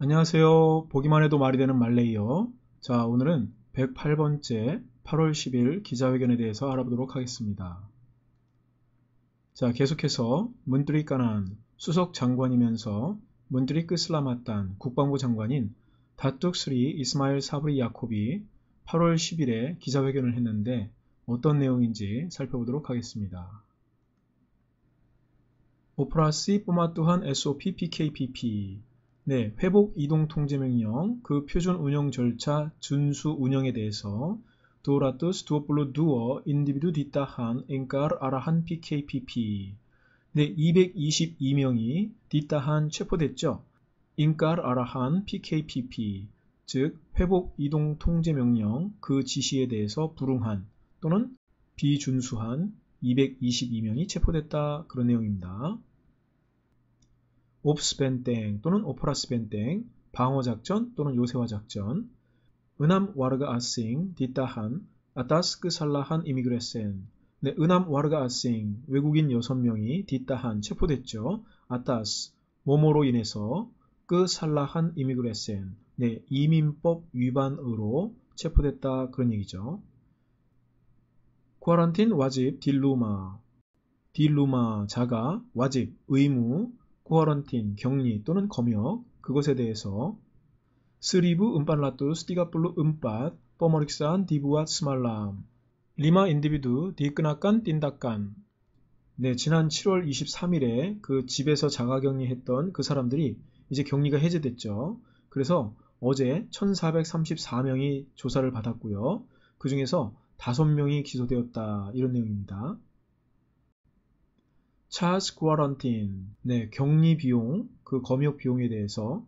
안녕하세요. 보기만 해도 말이 되는 말레이어. 자, 오늘은 108번째 8월 10일 기자회견에 대해서 알아보도록 하겠습니다. 자, 계속해서 문드리 까난 수석 장관이면서 문드리 끝슬라마탄 국방부 장관인 다뚝스리 이스마일 사브리 야콥이 8월 10일에 기자회견을 했는데 어떤 내용인지 살펴보도록 하겠습니다. 오프라시 뽀마 또한 SOP PKPP 네, 회복 이동 통제 명령, 그 표준 운영 절차 준수 운영에 대해서 두라투스 두어플로 두어 인디비두 디타한 엔까르 아라한 PKPP 네, 222명이 디타한 체포됐죠. 인까르 아라한 PKPP 즉 회복 이동 통제 명령 그 지시에 대해서 불응한 또는 비준수한 222명이 체포됐다 그런 내용입니다. 옵스벤땡 또는 오프라스벤땡, 방어작전 또는 요새화작전, 은암 와르가 아싱, 디타한, 아타스크 살라한 이미그레센, 네, 은암 와르가 아싱, 외국인 6명이 디타한 체포됐죠. 아타스, 모모로 인해서 그 살라한 이미그레센, 네, 이민법 위반으로 체포됐다 그런 얘기죠. Kuarantin wajib di rumah, di rumah 자가 wajib 의무 kuarantin, 격리 또는 검역, 그것에 대해서 seribu empat ratus tiga puluh empat, pemeriksaan dibuat semalam, lima individu dikenakan tindakan 네, 지난 7월 23일에 그 집에서 자가격리했던 그 사람들이 이제 격리가 해제됐죠. 그래서 어제 1434명이 조사를 받았고요. 그 중에서 5명이 기소되었다. 이런 내용입니다. Caj kuarantin, 네, 격리 비용, 그 검역 비용에 대해서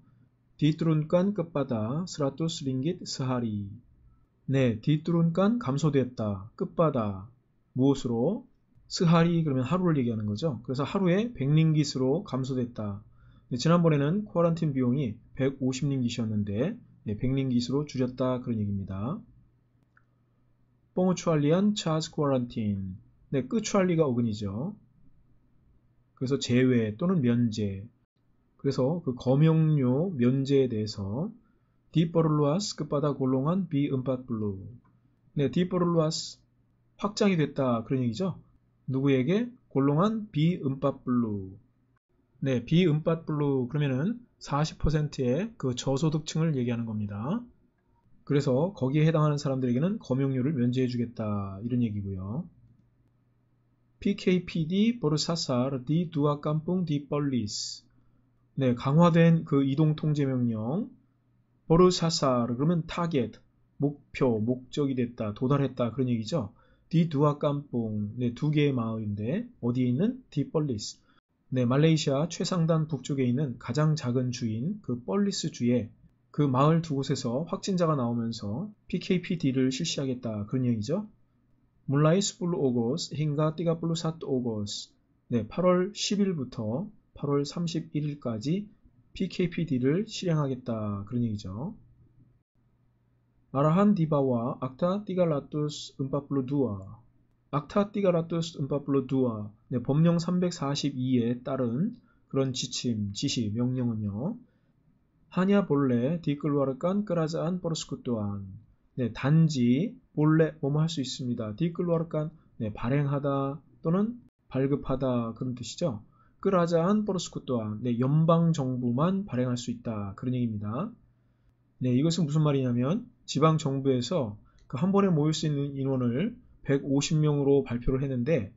diturunkan kepada seratus ringgit sehari 네, diturunkan 감소됐다. kepada 무엇으로? sehari 그러면 하루를 얘기하는 거죠. 그래서 하루에 100링깃으로 감소됐다. 네, 지난번에는 kuarantin 비용이 150링깃이었는데 네, 100링깃으로 줄였다 그런 얘기입니다. Pengecualian caj kuarantin 네, kecuali가 어근이죠. 그래서 제외 또는 면제. 그래서 그 검역료 면제에 대해서 diperluas kepada golongan B empat puluh. 네, diperluas 확장이 됐다 그런 얘기죠. 누구에게 golongan B empat puluh. 네, B empat puluh 그러면은 40%의 그 저소득층을 얘기하는 겁니다. 그래서 거기에 해당하는 사람들에게는 검역료를 면제해 주겠다 이런 얘기고요. PKPD bersasar di dua kampung di Perlis 네, 강화된 그 이동 통제 명령 bersasar 그러면 타겟 목표, 목적이 됐다, 도달했다 그런 얘기죠. di dua kampung 네, 두 개의 마을인데 어디에 있는 di Perlis 네, 말레이시아 최상단 북쪽에 있는 가장 작은 주인 그 뻘리스 주에 그 마을 두 곳에서 확진자가 나오면서 PKPD를 실시하겠다 그런 얘기죠. 10 Agustus hingga 31 Agustus. 네, 8월 10일부터 8월 31일까지 PKPD를 실행하겠다. 그런 얘기죠. 아라한 디바와 악타 띠갈라투스 음파플로 두아 악타 띠갈라투스 음파플로 두아 네, 법령 342에 따른 그런 지침, 지시, 명령은요. 하냐 볼레 디클와르깐 끄라자안 포르스쿠 또한 네, 단지 본래 뭐뭐 할 수 있습니다. 디클로아르깐 네, 발행하다 또는 발급하다 그런 뜻이죠. 끄라자한 포르스쿠 또한 네, 연방 정부만 발행할 수 있다 그런 얘기입니다. 네, 이것은 무슨 말이냐면 지방 정부에서 그 한 번에 모일 수 있는 인원을 150명으로 발표를 했는데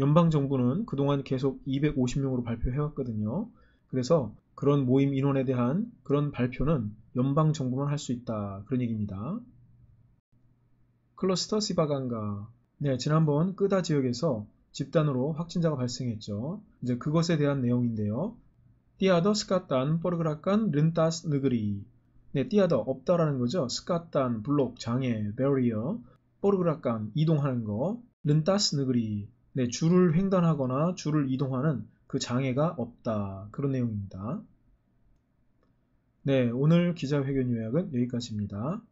연방 정부는 그동안 계속 250명으로 발표해 왔거든요. 그래서 그런 모임 인원에 대한 그런 발표는 연방 정부만 할 수 있다 그런 얘기입니다. Kluster Sivagangga. 네, 지난번 끄다 지역에서 집단으로 확진자가 발생했죠. 이제 그것에 대한 내용인데요. Tiada sekatan pergerakan rentas negeri. 네, tiada 없다라는 거죠. sekatan 블록 장애 barrier pergerakan 이동하는 거 rentas negeri. 네, 주를 횡단하거나 주를 이동하는 그 장애가 없다. 그런 내용입니다. 네, 오늘 기자회견 요약은 여기까지입니다.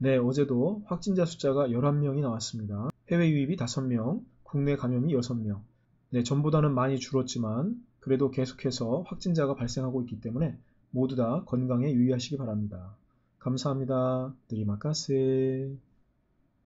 네, 어제도 확진자 숫자가 11명이 나왔습니다. 해외 유입이 5명, 국내 감염이 6명. 네, 전보다는 많이 줄었지만 그래도 계속해서 확진자가 발생하고 있기 때문에 모두 다 건강에 유의하시기 바랍니다. 감사합니다. 드리마카세